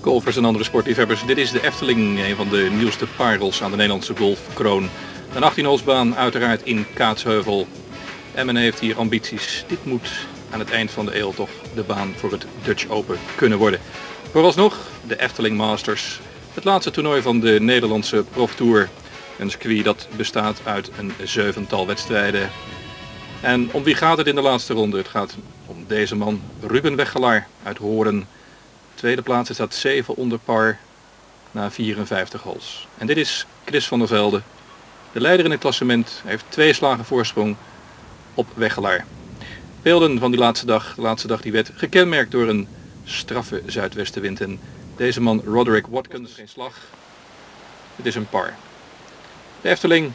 Golfers en andere sportliefhebbers, dit is de Efteling, een van de nieuwste parels aan de Nederlandse golfkroon. Een 18 holsbaan uiteraard in Kaatsheuvel. Emmen heeft hier ambities. Dit moet aan het eind van de eeuw toch de baan voor het Dutch Open kunnen worden. Vooralsnog de Efteling Masters, het laatste toernooi van de Nederlandse Prof Tour. Een circuit dat bestaat uit een zevental wedstrijden. En om wie gaat het in de laatste ronde? Het gaat om deze man, Ruben Weggelaar uit Horen. Tweede plaats is dat 7 onder par na 54 holes. En dit is Chris van der Velde. De leider in het klassement heeft twee slagen voorsprong op Weggelaar. Beelden van die laatste dag. De laatste dag die werd gekenmerkt door een straffe zuidwestenwind. En deze man Roderick Watkins, geen slag. Het is een par. De Efteling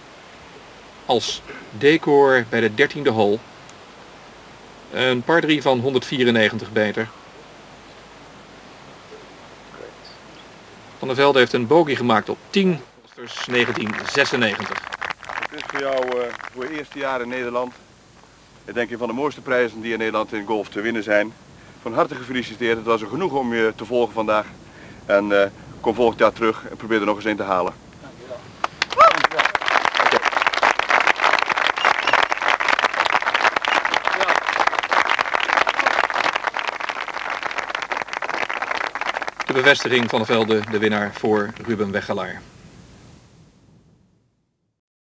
als decor bij de 13e hole. Een par 3 van 194 meter. Van der Velde heeft een bogey gemaakt op 10 1996. Het is voor jou uh, voor het eerste jaar in Nederland. Ik denk een van de mooiste prijzen die in Nederland in golf te winnen zijn. Van harte gefeliciteerd. Het was er genoeg om je te volgen vandaag. En uh, kom volgend jaar terug en probeer er nog eens een te halen. De bevestiging van de velden, de winnaar voor Ruben Weggelaar.